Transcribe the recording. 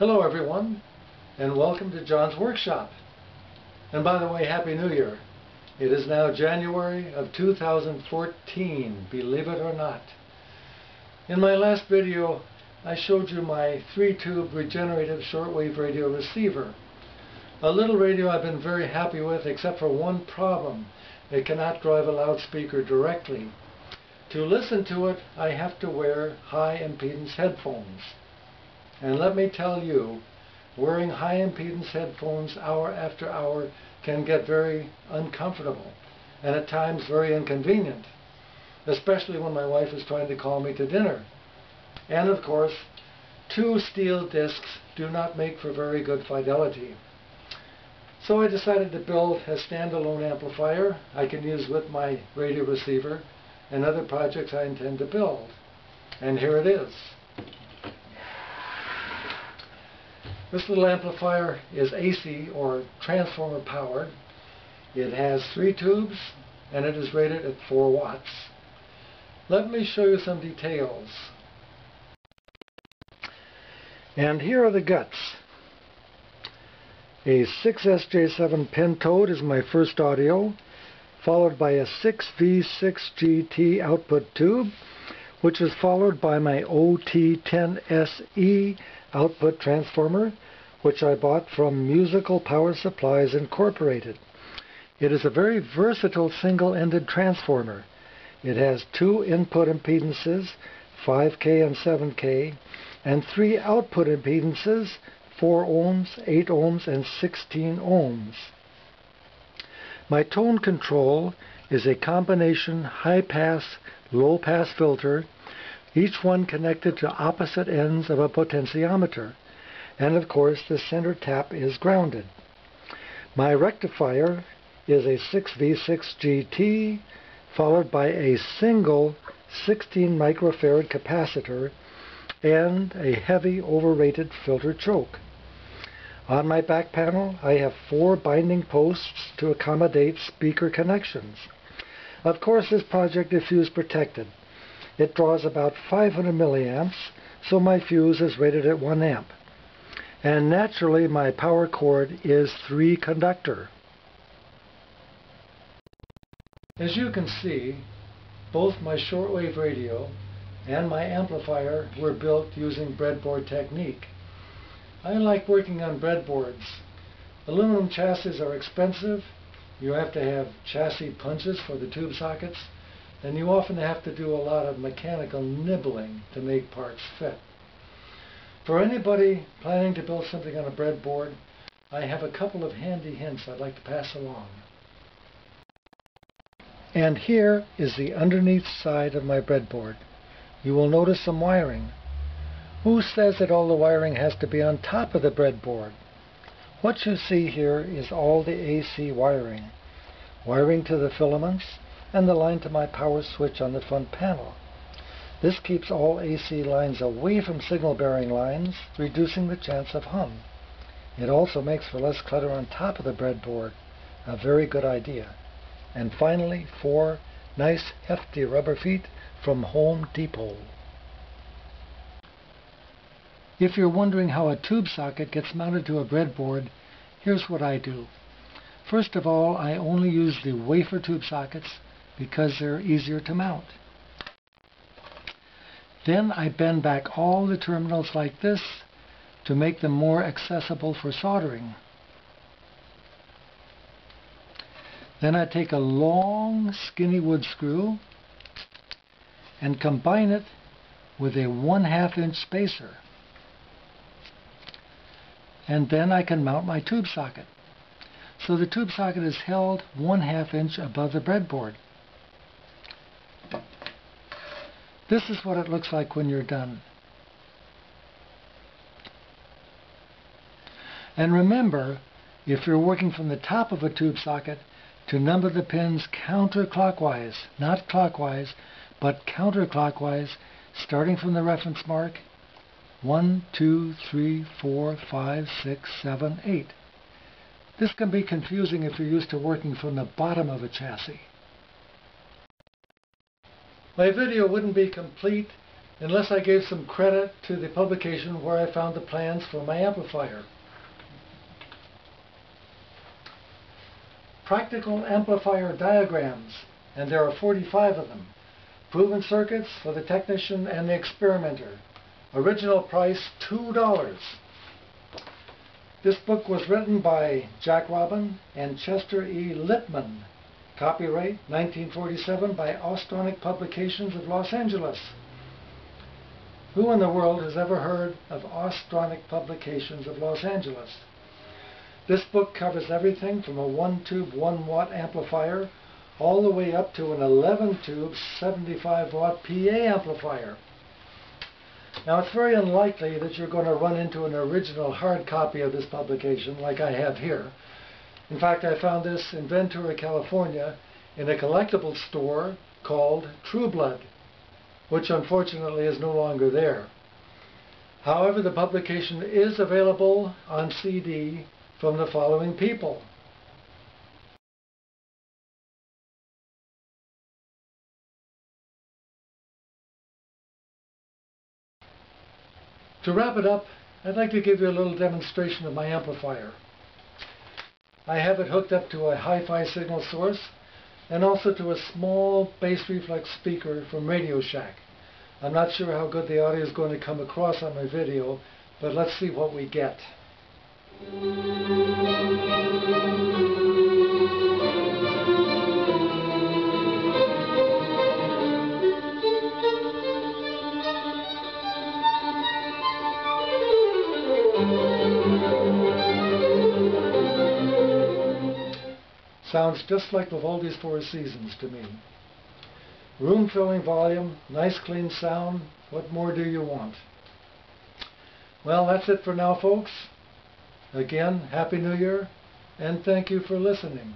Hello everyone, and welcome to John's Workshop. And by the way, Happy New Year. It is now January of 2014, believe it or not. In my last video, I showed you my three-tube regenerative shortwave radio receiver. A little radio I've been very happy with, except for one problem. It cannot drive a loudspeaker directly. To listen to it, I have to wear high impedance headphones. And let me tell you, wearing high impedance headphones hour after hour can get very uncomfortable and at times very inconvenient, especially when my wife is trying to call me to dinner. And of course, two steel discs do not make for very good fidelity. So I decided to build a standalone amplifier I can use with my radio receiver and other projects I intend to build. And here it is. This little amplifier is AC or transformer powered. It has three tubes and it is rated at 4 watts. Let me show you some details. And here are the guts. A 6SJ7 pentode is my first audio, followed by a 6V6GT output tube, which is followed by my OT10SE output transformer, which I bought from Musical Power Supplies Incorporated. It is a very versatile single-ended transformer. It has two input impedances, 5K and 7K, and three output impedances, 4 ohms, 8 ohms, and 16 ohms. My tone control is a combination high-pass, low-pass filter each one connected to opposite ends of a potentiometer. And of course the center tap is grounded. My rectifier is a 6V6GT followed by a single 16 microfarad capacitor and a heavy overrated filter choke. On my back panel I have four binding posts to accommodate speaker connections. Of course this project is fuse protected. It draws about 500 milliamps, so my fuse is rated at 1 amp. And naturally, my power cord is 3 conductor. As you can see, both my shortwave radio and my amplifier were built using breadboard technique. I like working on breadboards. Aluminum chassis are expensive. You have to have chassis punches for the tube sockets and you often have to do a lot of mechanical nibbling to make parts fit. For anybody planning to build something on a breadboard, I have a couple of handy hints I'd like to pass along. And here is the underneath side of my breadboard. You will notice some wiring. Who says that all the wiring has to be on top of the breadboard? What you see here is all the AC wiring. Wiring to the filaments, and the line to my power switch on the front panel. This keeps all AC lines away from signal-bearing lines, reducing the chance of hum. It also makes for less clutter on top of the breadboard. A very good idea. And finally, four nice hefty rubber feet from Home Depot. If you're wondering how a tube socket gets mounted to a breadboard, here's what I do. First of all, I only use the wafer tube sockets because they're easier to mount. Then I bend back all the terminals like this to make them more accessible for soldering. Then I take a long skinny wood screw and combine it with a one half inch spacer. And then I can mount my tube socket. So the tube socket is held one half inch above the breadboard. This is what it looks like when you're done. And remember, if you're working from the top of a tube socket, to number the pins counterclockwise, not clockwise, but counterclockwise, starting from the reference mark 1, 2, 3, 4, 5, 6, 7, 8. This can be confusing if you're used to working from the bottom of a chassis. My video wouldn't be complete unless I gave some credit to the publication where I found the plans for my amplifier. Practical amplifier diagrams, and there are 45 of them. Proven circuits for the technician and the experimenter. Original price $2. This book was written by Jack Robin and Chester E. Littman. Copyright 1947 by Austronic Publications of Los Angeles. Who in the world has ever heard of Austronic Publications of Los Angeles? This book covers everything from a one-tube 1-watt amplifier all the way up to an 11-tube 75-watt PA amplifier. Now it's very unlikely that you're going to run into an original hard copy of this publication like I have here. In fact, I found this in Ventura, California in a collectible store called True Blood, which unfortunately is no longer there. However, the publication is available on CD from the following people. To wrap it up, I'd like to give you a little demonstration of my amplifier. I have it hooked up to a hi-fi signal source and also to a small bass reflex speaker from Radio Shack. I'm not sure how good the audio is going to come across on my video, but let's see what we get. Sounds just like Vivaldi's Four Seasons to me. Room filling volume, nice clean sound. What more do you want? Well, that's it for now, folks. Again, Happy New Year, and thank you for listening.